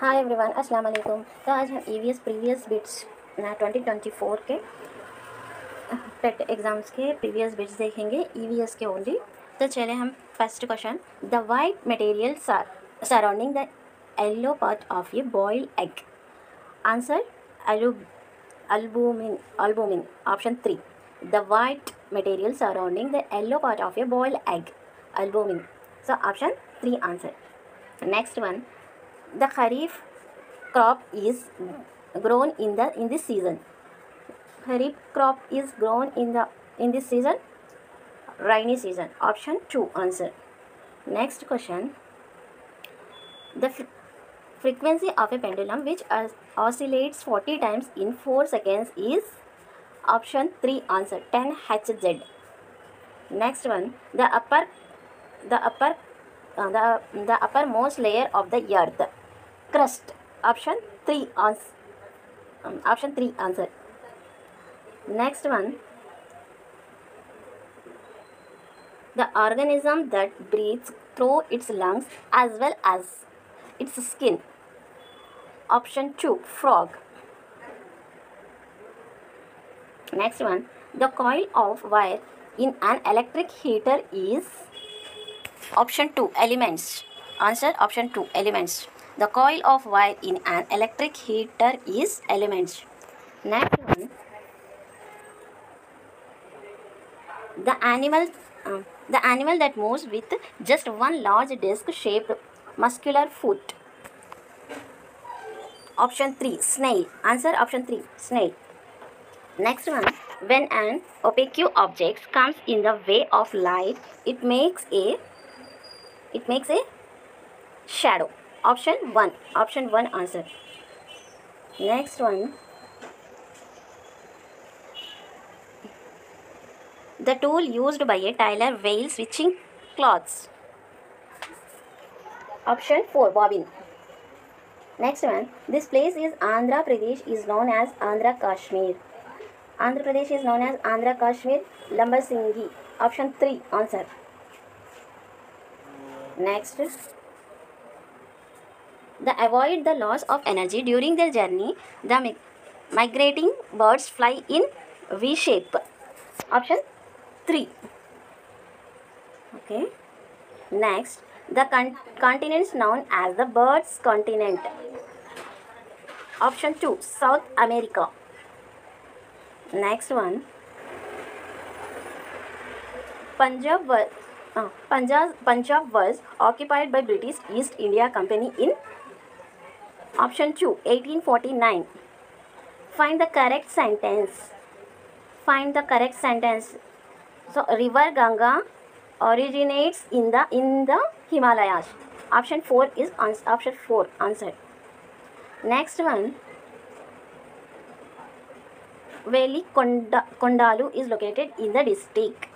Hi everyone अस्सलाम वालेकुम तो आज हम E V S previous bits twenty twenty four के टेट एग्ज़ाम्स के प्रीवियस बिट्स देखेंगे ई वी एस के ओनली तो चले हम first question the white material surrounding the yellow part of ये बॉइल्ड एग आंसर अलू albumin albumin, option 3 the white material surrounding the yellow part of a boiled egg, albumin. So, option 3 answer. Next one. The kharif crop is grown in the in this season. Kharif crop is grown in the in this season? Rainy season. Option 2 answer. Next question. The fre- frequency of a pendulum which oscillates 40 times in 4 seconds is? Option 3 answer. 10 hz next one. The upper the upper uh, the the uppermost layer of the earth crust. Option 3 ans- um, option 3 answer. Next one. The organism that breathes through its lungs as well as its skin. Option 2 frog. Next one. The coil of wire in an electric heater is option 2 elements. Answer option 2 elements the coil of wire in an electric heater is elements next one. The animal uh, the animal that moves with just one large disc shaped muscular foot. Option 3 snail. Answer option 3 snail. Next one. When an opaque object comes in the way of light it makes a it makes a shadow option 1 option 1 answer. Next one. The tool used by a tailor while stitching cloths option 4 bobbin. Next one. This place is andhra pradesh is known as andhra kashmir. Andhra pradesh is known as andhra kashmir lambasinghi option 3 answer. Next the avoid the loss of energy during their journey. The migrating birds fly in v shape. Option 3 okay. Next the con- known as the birds continent. Option 2 south america. Next one. Punjab was uh, punjab punjab was occupied by british east india company in option 2 1849 find the correct sentence. Find the correct sentence. So river ganga originates in the in the himalayas. Option 4 is ans- option 4 answer next one. Veli Konda, Kondalu is located in the district.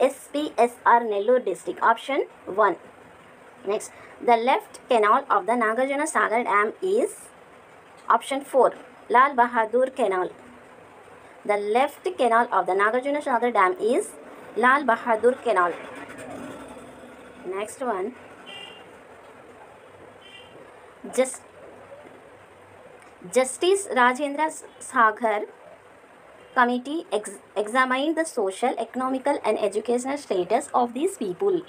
SPSR Nellore district. Option 1 next the left canal of the Nagarjuna Sagar dam is option 4 Lal Bahadur canal. The left canal of the Nagarjuna Sagar dam is Lal Bahadur canal. Next one. Just Justice Rajendra Sachar committee ex- examined the social, economical, and educational status of these people.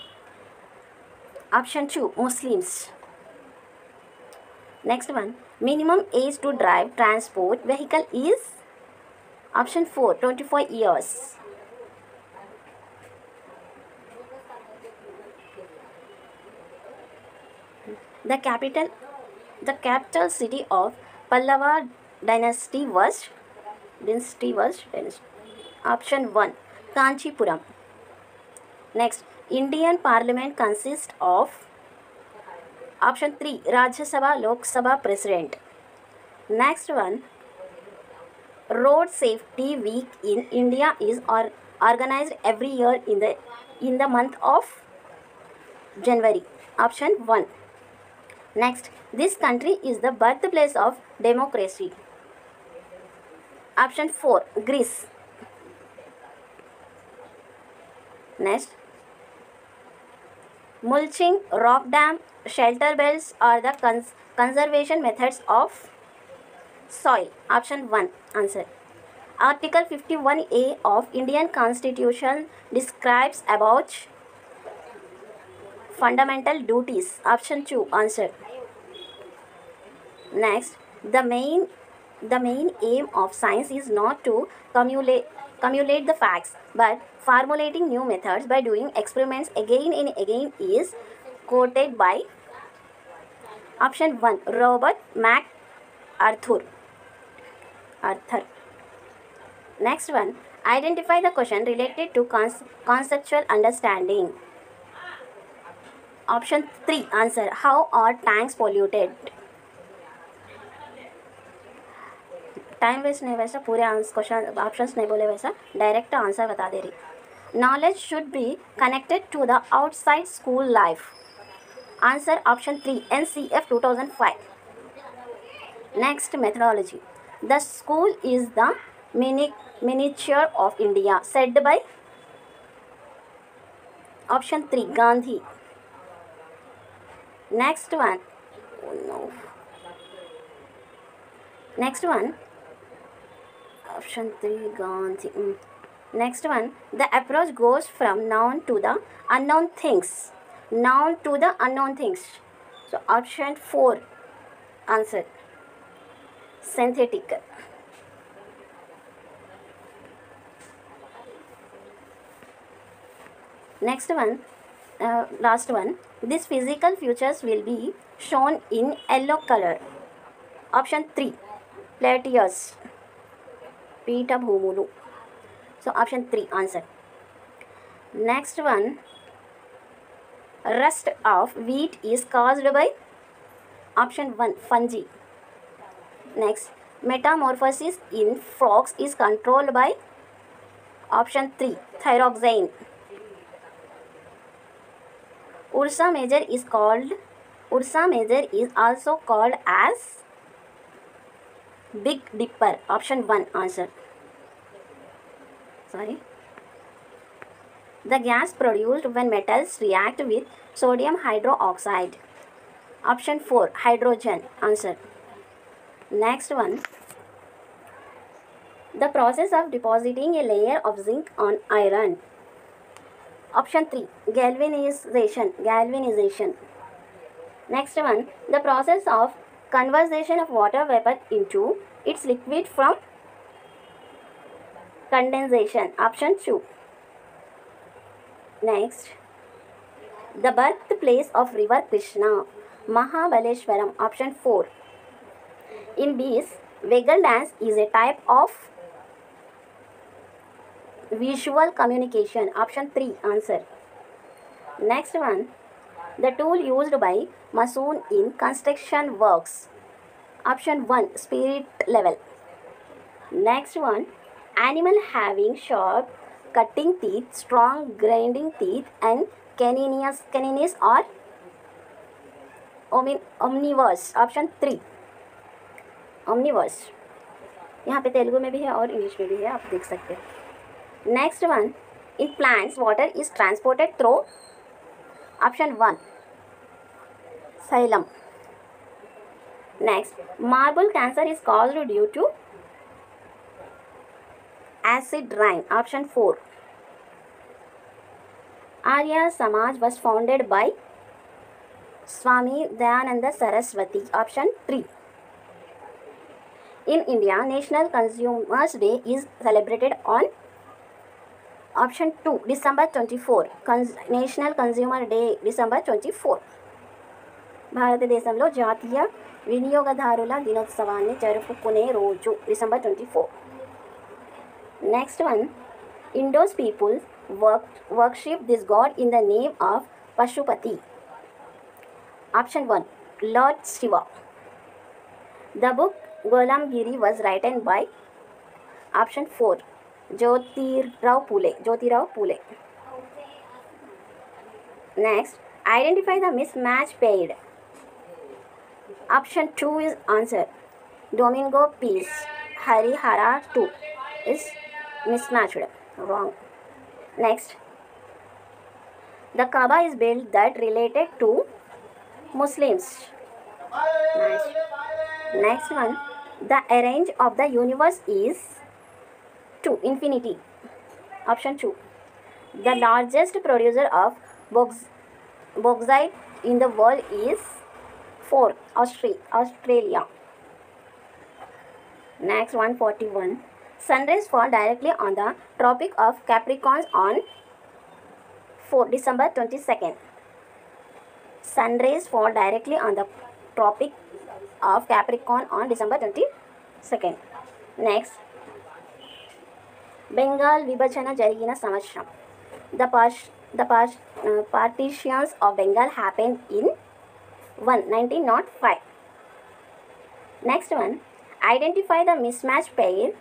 Option 2 Muslims. Next one minimum age to drive transport vehicle is option 4 24 years. The capital the capital city of Pallava dynasty was dynasty was dynasty. option 1 Kanchipuram next Indian parliament consists of option 3 Rajya Sabha Lok Sabha president next one road safety week in India is or, organized every year in the in the month of January option 1 Next, this country is the birthplace of democracy. Option 4 Greece. Next, mulching, rock dam, shelter belts are the cons- conservation methods of soil. Option 1 answer. Article 51A of Indian Constitution describes about fundamental duties. Option 2 answer. Next, the main the main aim of science is not to cumulate cumulate the facts but formulating new methods by doing experiments again and again is quoted by option 1 Robert Mac Arthur. Arthur next one identify the question related to cons- conceptual understanding. Option 3 answer how are tanks polluted time waste नहीं, वैसा पूरे question options नहीं बोले, वैसा direct answer बता दे रही। Knowledge should be connected to the outside school life answer option three N C F two thousand five next methodology the school is the mini miniature of India, said by option 3 Gandhi. Next one. Oh option 3 Gandhi mm. next one the approach goes from known to the unknown things. Known to the unknown things. So option 4 answer. Synthetic. Next one uh, last one. These physical features will be shown in yellow color. Option 3 plateaus पीठभूम so option three answer next one rust of wheat is caused by option one fungi next metamorphosis in frogs is controlled by option three thyroxine ursa major is called ursa major is also called as big dipper option 1 answer. Sorry. The gas produced when metals react with sodium hydroxide. Option 4 hydrogen answer. Next one. The process of depositing a layer of zinc on iron. Option 3 galvanization galvanization. Next one. The process of conversion of water vapor into its liquid from condensation. Option 2 next. The birthplace of river krishna mahabaleshwaram option 4 in bees waggle dance is a type of visual communication. Option 3 answer. Next one the tool used by mason in construction works option 1 spirit level next one animal having sharp cutting teeth strong grinding teeth and canines are omin- omnivores option 3 omnivores यहाँ पे तेलुगु में भी है और English में भी है आप देख सकते हैं next one in plants water is transported through Option one. xylem Next, marble cancer is caused due to acid rain. Option 4. Arya Samaj was founded by Swami Dayananda Saraswati. Option 3. In India, National Consumers Day is celebrated on option 2 december 24 Cons- national consumer day december 24 భారతదేశంలో జాతీయ వినియోగదారుల దినోత్సవాన్ని జరుపుకునే రోజు December twenty four next one Hindus people work worship this god in the name of Pashupati option one Lord Shiva the book గోలాంగిరి was written by option four Jyotirao Phule Jyotirao Phule next identify the mismatch pair option two is answer Domingo Paes Harihara two is mismatched wrong next the Kaaba is build that related to Muslims next one the arrange of the universe is 2 infinity. Option 2. The largest producer of box, bauxite in the world is 4 Austra- Australia. Next 141. Sunrays fall directly on the Tropic of Capricorn on 4 December 22nd. Sunrays fall directly on the Tropic of Capricorn on December 22nd. Next, Bengal విభజన జరిగిన సంవత్సరం the పార్ష్ the పార్ష్ పార్టీషియన్స్ of Bengal happen in one nineteen nought five next one identify the miss match pair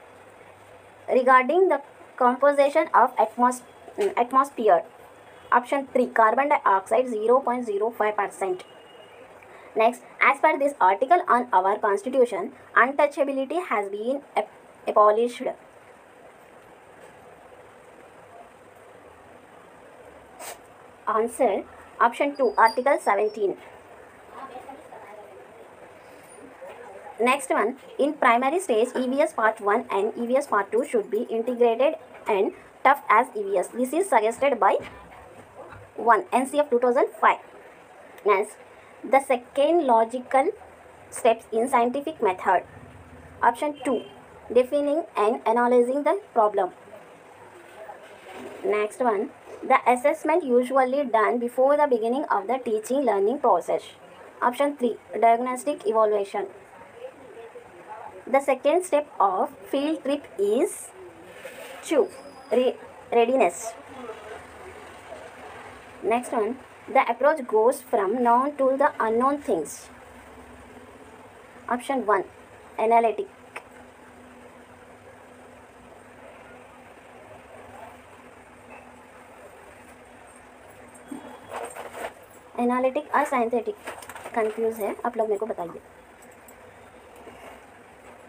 regarding the composition of Atmos atmosphere option three carbon dioxide zero point zero five percent Next, as per this article on our constitution, untouchability has been ab- abolished. Answer option 2, Article 17. Next one, in primary stage, EVS part 1 and EVS part 2 should be integrated and tough as EVS. This is suggested by 1 NCF 2005. Next, the second logical steps in scientific method. Option 2, defining and analyzing the problem. Next one, the assessment usually done before the beginning of the teaching learning process. Option 3, diagnostic evaluation. The second step of field trip is 2, re- readiness. Next one, the approach goes from known to the unknown things. Option 1, analytic. Analytic और synthetic confuse है। आप लोग मेरे को बताइए।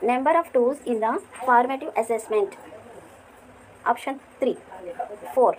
Number of tools in the formative assessment option three four